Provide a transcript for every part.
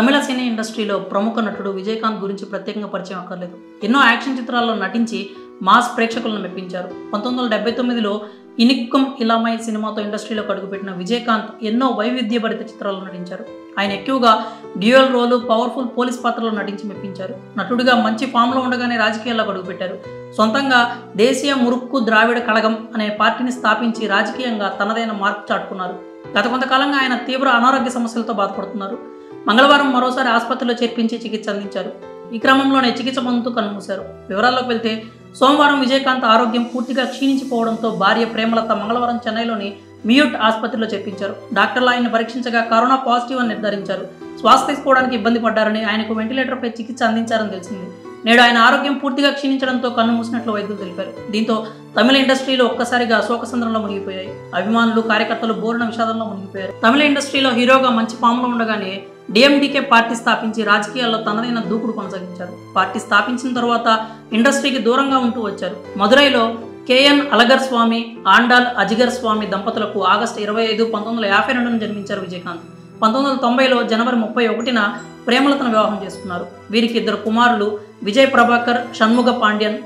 తమిళ సినీ ఇండస్ట్రీలో ప్రముఖ నటుడు విజయకాంత్ గురించి ప్రత్యేకంగా పరిచయం అక్కర్లేదు. ఎన్నో యాక్షన్ చిత్రాల్లో నటించి మాస్ ప్రేక్షకులను మెప్పించారు. పంతొమ్మిది వందల డెబ్బై తొమ్మిదిలో ఇనిక్కం ఇలామై సినిమాతో ఇండస్ట్రీలోకి అడుగుపెట్టిన విజయకాంత్ ఎన్నో వైవిధ్యభరిత చిత్రాల్లో నటించారు. ఆయన ఎక్కువగా డ్యూయల్ రోలు పవర్ఫుల్ పోలీస్ పాత్రలో నటించి మెప్పించారు. నటుడిగా మంచి ఫామ్లో ఉండగానే రాజకీయాల్లోకి అడుగుపెట్టారు సొంతంగా దేశీయ మురుక్కు ద్రావిడ కళగం అనే పార్టీని స్థాపించి రాజకీయంగా తనదైన మార్పు చాటుకున్నారు. గత కొంతకాలంగా ఆయన తీవ్ర అనారోగ్య సమస్యలతో బాధపడుతున్నారు. మంగళవారం మరోసారి ఆసుపత్రిలో చేర్పించి చికిత్స అందించారు. ఈ క్రమంలోనే చికిత్స పొందుతూ కన్నుమూశారు. వివరాల్లోకి వెళ్తే సోమవారం విజయకాంత్ ఆరోగ్యం పూర్తిగా క్షీణించిపోవడంతో భార్య ప్రేమలత మంగళవారం చెన్నైలోని మియూట్ ఆసుపత్రిలో చేర్పించారు. డాక్టర్లు ఆయన పరీక్షించగా కరోనా పాజిటివ్ అని నిర్ధారించారు. శ్వాస తీసుకోవడానికి ఇబ్బంది పడ్డారని ఆయనకు వెంటిలేటర్పై చికిత్స అందించారని తెలిసింది. నేడు ఆయన ఆరోగ్యం పూర్తిగా క్షీణించడంతో కన్ను మూసినట్లు వైద్యులు తెలిపారు. దీంతో తమిళ ఇండస్ట్రీలో ఒక్కసారిగా శోకసంద్రంలో మునిగిపోయాయి. అభిమానులు కార్యకర్తలు బోరున విషాదంలో మునిగిపోయారు. తమిళ ఇండస్ట్రీలో హీరోగా మంచి ఫామ్లో ఉండగానే డిఎండికే పార్టీ స్థాపించి రాజకీయాల్లో తనదైన దూకుడు కొనసాగించారు. పార్టీ స్థాపించిన తర్వాత ఇండస్ట్రీకి దూరంగా ఉంటూ వచ్చారు. మదురైలో కేఎన్ అలగర్ స్వామి ఆండాల్ అజిగర్ స్వామి దంపతులకు ఆగస్టు ఇరవై ఐదు పంతొమ్మిది వందల యాభై రెండున జన్మించారు విజయకాంత్. పంతొమ్మిది వందల తొంభైలో జనవరి ముప్పై ఒకటిన ప్రేమలతను వివాహం చేసుకున్నారు. వీరికి ఇద్దరు కుమారులు విజయ్ ప్రభాకర్ షణ్ముగ పాండ్యన్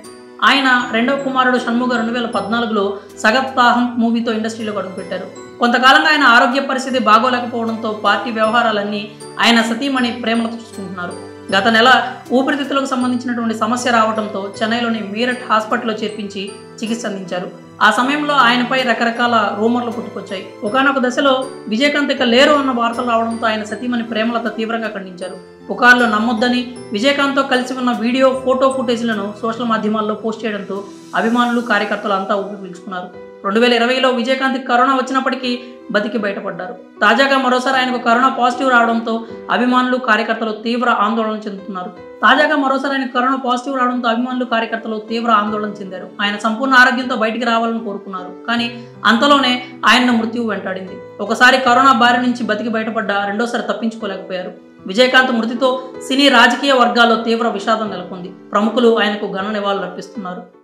ఆయన రెండవ కుమారుడు షణ్ముగ రెండు వేల పద్నాలుగులో సగప్తాహం మూవీతో ఇండస్ట్రీలో అడుగుపెట్టారు. కొంతకాలంగా ఆయన ఆరోగ్య పరిస్థితి బాగోలేకపోవడంతో పార్టీ వ్యవహారాలన్నీ ఆయన సతీమణి ప్రేమలతో చూసుకుంటున్నారు. గత నెల ఊపిరితిత్తులకు సంబంధించినటువంటి సమస్య రావడంతో చెన్నైలోని మీరట్ హాస్పిటల్లో చేర్పించి చికిత్స అందించారు. ఆ సమయంలో ఆయనపై రకరకాల రూమర్లు పుట్టుకొచ్చాయి. ఒకనొక దశలో విజయకాంత్ ఇక లేరు అన్న వార్తలు రావడంతో ఆయన సతీమణి ప్రేమలత తీవ్రంగా ఖండించారు. పుకార్లు నమ్మొద్దని విజయకాంత్తో కలిసి ఉన్న వీడియో ఫోటో ఫుటేజ్లను సోషల్ మాధ్యమాల్లో పోస్ట్ చేయడంతో అభిమానులు కార్యకర్తలు అంతా ఊపి పీల్చుకున్నారు. రెండు వేల ఇరవైలో విజయకాంత్ కరోనా వచ్చినప్పటికీ బతికి బయటపడ్డారు. తాజాగా మరోసారి ఆయనకు కరోనా పాజిటివ్ రావడంతో అభిమానులు కార్యకర్తలు తీవ్ర ఆందోళన చెందుతున్నారు. తాజాగా మరోసారి ఆయన కరోనా పాజిటివ్ రావడంతో అభిమానులు కార్యకర్తలు తీవ్ర ఆందోళన చెందారు. ఆయన సంపూర్ణ ఆరోగ్యంతో బయటికి రావాలని కోరుకున్నారు. కానీ అంతలోనే ఆయన్ను మృత్యువు వెంటాడింది. ఒకసారి కరోనా బారి నుంచి బతికి బయటపడ్డ రెండోసారి తప్పించుకోలేకపోయారు. విజయకాంత్ మృతితో సినీ రాజకీయ వర్గాల్లో తీవ్ర విషాదం నెలకొంది. ప్రముఖులు ఆయనకు ఘన నివాళులు అర్పిస్తున్నారు.